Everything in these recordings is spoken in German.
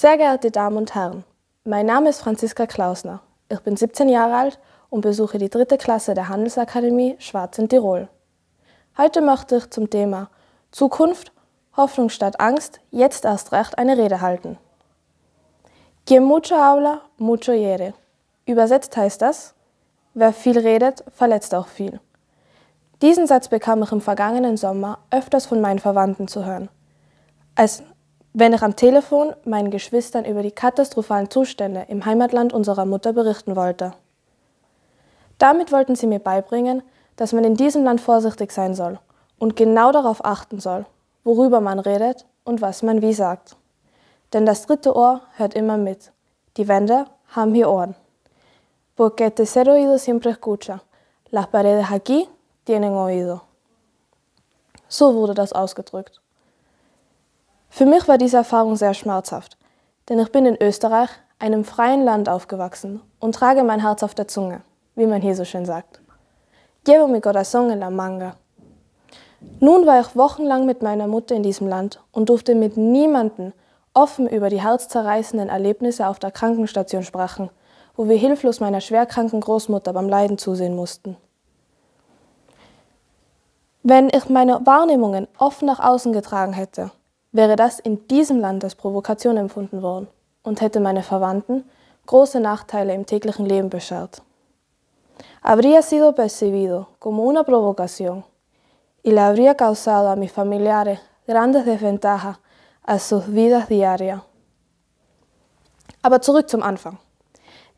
Sehr geehrte Damen und Herren, mein Name ist Franziska Klausner. Ich bin 17 Jahre alt und besuche die dritte Klasse der Handelsakademie Schwarz in Tirol. Heute möchte ich zum Thema Zukunft, Hoffnung statt Angst, jetzt erst recht eine Rede halten. Quien mucho habla, mucho hiere. Übersetzt heißt das, wer viel redet, verletzt auch viel. Diesen Satz bekam ich im vergangenen Sommer öfters von meinen Verwandten zu hören. Als wenn ich am Telefon meinen Geschwistern über die katastrophalen Zustände im Heimatland unserer Mutter berichten wollte. Damit wollten sie mir beibringen, dass man in diesem Land vorsichtig sein soll und genau darauf achten soll, worüber man redet und was man wie sagt. Denn das dritte Ohr hört immer mit. Die Wände haben hier Ohren. Porque el tercer oído siempre escucha. Las paredes aquí tienen oído. So wurde das ausgedrückt. Für mich war diese Erfahrung sehr schmerzhaft, denn ich bin in Österreich, einem freien Land, aufgewachsen und trage mein Herz auf der Zunge, wie man hier so schön sagt. Llevo mi corazón en la manga. Nun war ich wochenlang mit meiner Mutter in diesem Land und durfte mit niemandem offen über die herzzerreißenden Erlebnisse auf der Krankenstation sprechen, wo wir hilflos meiner schwerkranken Großmutter beim Leiden zusehen mussten. Wenn ich meine Wahrnehmungen offen nach außen getragen hätte, wäre das in diesem Land als Provokation empfunden worden und hätte meine Verwandten große Nachteile im täglichen Leben beschert. Habría sido percibido como una provocación y le habría causado a mis familiares grandes desventajas a sus vidas diarias. Aber zurück zum Anfang.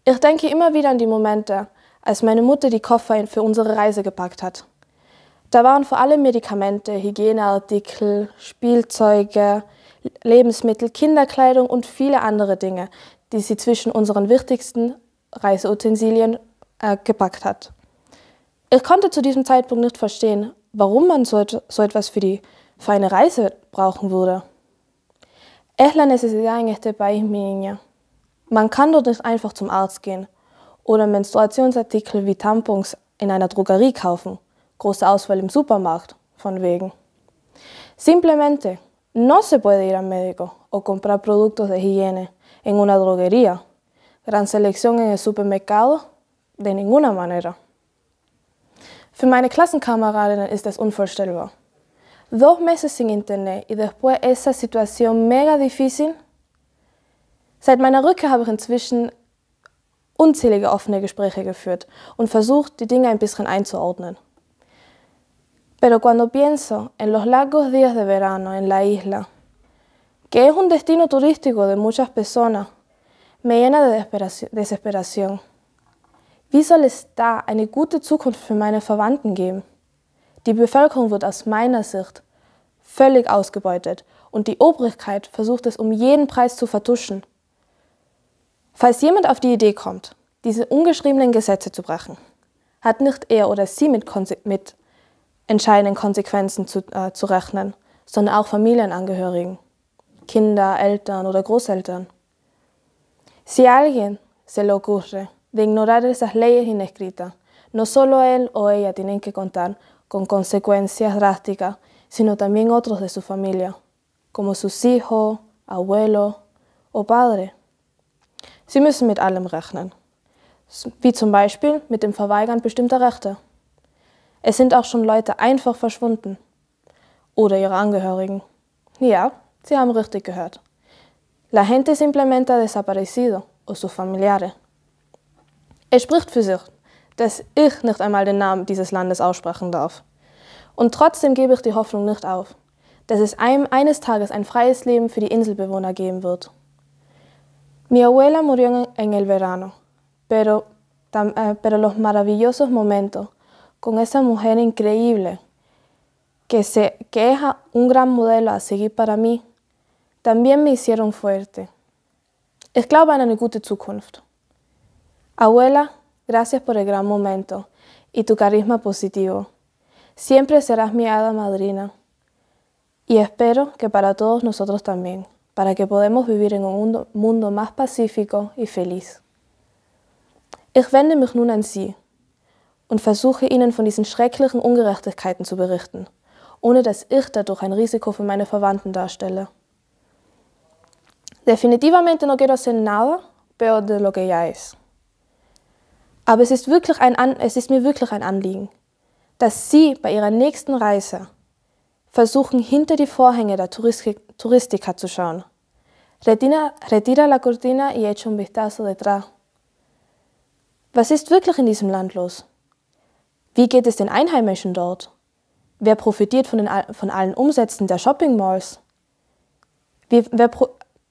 Ich denke immer wieder an die Momente, als meine Mutter die Koffer für unsere Reise gepackt hat da waren vor allem Medikamente, Hygieneartikel, Spielzeuge, Lebensmittel, Kinderkleidung und viele andere Dinge, die sie zwischen unseren wichtigsten Reiseutensilien äh, gepackt hat. Ich konnte zu diesem Zeitpunkt nicht verstehen, warum man so, so etwas für die feine Reise brauchen würde. Es la necesidad en este país, mi. Man kann dort nicht einfach zum Arzt gehen oder Menstruationsartikel wie Tampons in einer Drogerie kaufen große Auswahl im Supermarkt, von wegen. Simplemente, no se puede ir al médico o comprar productos de higiene en una droguería. Gran selección en el supermercado, de ninguna manera. Für meine Klassenkameradinnen ist es unvorstellbar. Dos meses sin internet y después esa situación mega difícil. Seit meiner Rückkehr habe ich inzwischen unzählige offene Gespräche geführt und versucht, die Dinge ein bisschen einzuordnen. Pero cuando pienso en los largos días de verano en la isla, que es un destino turístico de muchas personas, me llena de desesperación. Wie soll es da eine gute Zukunft für meine Verwandten geben? Die Bevölkerung wird aus meiner Sicht völlig ausgebeutet und die Obrigkeit versucht es um jeden Preis zu vertuschen. Falls jemand auf die Idee kommt, diese ungeschriebenen Gesetze zu brechen, hat nicht er oder sie mit, mit entscheidenden Konsequenzen zu, äh, zu rechnen, sondern auch Familienangehörigen, Kinder, Eltern oder Großeltern. Si alguien se le ocurre de ignorar esas leyes inescritas, no solo él o ella tienen que contar con consecuencias drásticas, sino también otros de su familia, como sus hijos, abuelos o padres. Sie müssen mit allem rechnen, wie zum Beispiel mit dem Verweigern bestimmter Rechte. Es sind auch schon Leute einfach verschwunden. Oder ihre Angehörigen. Ja, Sie haben richtig gehört. La gente simplemente ha desaparecido o sus familiares. Es spricht für sich, dass ich nicht einmal den Namen dieses Landes aussprechen darf. Und trotzdem gebe ich die Hoffnung nicht auf, dass es einem eines Tages ein freies Leben für die Inselbewohner geben wird. Mi abuela murió en el verano, pero, eh, pero los maravillosos momentos con esa mujer increíble que, se, que es un gran modelo a seguir para mí, también me hicieron fuerte. Ich glaube an eine gute Zukunft. Abuela, gracias por el gran momento y tu carisma positivo. Siempre serás mi hada madrina. Y espero que para todos nosotros también, para que podamos vivir en un mundo, mundo más pacífico y feliz. Ich wende mich nun an Sie, und versuche ihnen von diesen schrecklichen Ungerechtigkeiten zu berichten, ohne dass ich dadurch ein Risiko für meine Verwandten darstelle. Definitivamente no quiero hacer nada peor de lo que ya es. Aber es ist, wirklich ein An es ist mir wirklich ein Anliegen, dass Sie bei Ihrer nächsten Reise versuchen, hinter die Vorhänge der Touristica zu schauen. Retira, retira la cortina y echa un vistazo detrás. Was ist wirklich in diesem Land los? Wie geht es den Einheimischen dort? Wer profitiert von, den, von allen Umsätzen der Shopping-Malls? Wie,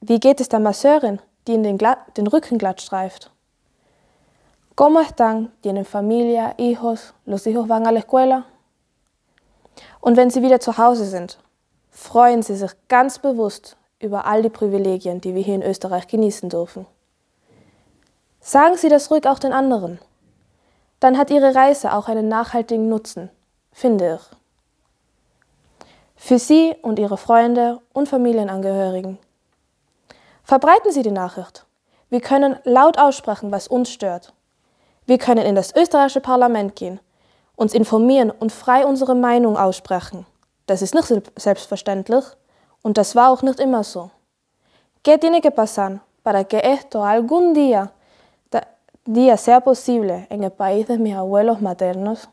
wie, geht es der Masseurin, die in den, den Rücken glatt streift? ¿Cómo están? ¿Tienen familia, hijos? ¿Los hijos van a la escuela? Und wenn Sie wieder zu Hause sind, freuen Sie sich ganz bewusst über all die Privilegien, die wir hier in Österreich genießen dürfen. Sagen Sie das ruhig auch den anderen. Dann hat Ihre Reise auch einen nachhaltigen Nutzen, finde ich. Für Sie und Ihre Freunde und Familienangehörigen. Verbreiten Sie die Nachricht. Wir können laut aussprechen, was uns stört. Wir können in das österreichische Parlament gehen, uns informieren und frei unsere Meinung aussprechen. Das ist nicht selbstverständlich und das war auch nicht immer so. ¿Qué tiene que pasar para que esto algún día día sea posible en el país de mis abuelos maternos